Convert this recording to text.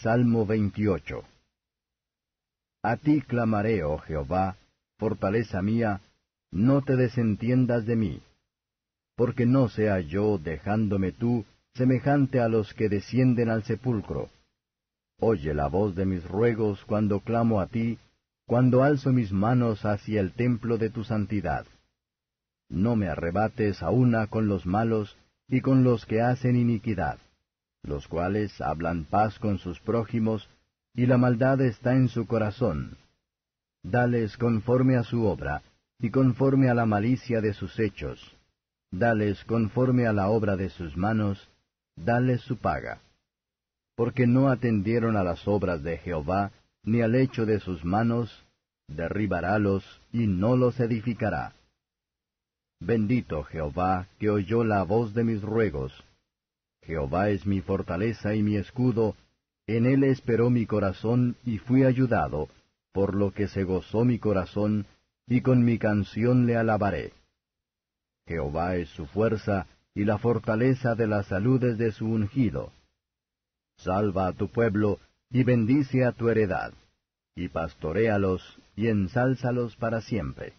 Salmo 28 A ti clamaré, oh Jehová, fortaleza mía, no te desentiendas de mí. Porque no sea yo, dejándome tú, semejante a los que descienden al sepulcro. Oye la voz de mis ruegos cuando clamo a ti, cuando alzo mis manos hacia el templo de tu santidad. No me arrebates a una con los malos y con los que hacen iniquidad los cuales hablan paz con sus prójimos, y la maldad está en su corazón. Dales conforme a su obra, y conforme a la malicia de sus hechos. Dales conforme a la obra de sus manos, dales su paga. Porque no atendieron a las obras de Jehová, ni al hecho de sus manos, derribarálos y no los edificará. Bendito Jehová, que oyó la voz de mis ruegos, Jehová es mi fortaleza y mi escudo, en él esperó mi corazón y fui ayudado, por lo que se gozó mi corazón, y con mi canción le alabaré. Jehová es su fuerza y la fortaleza de las saludes de su ungido. Salva a tu pueblo y bendice a tu heredad, y pastoréalos y ensálzalos para siempre.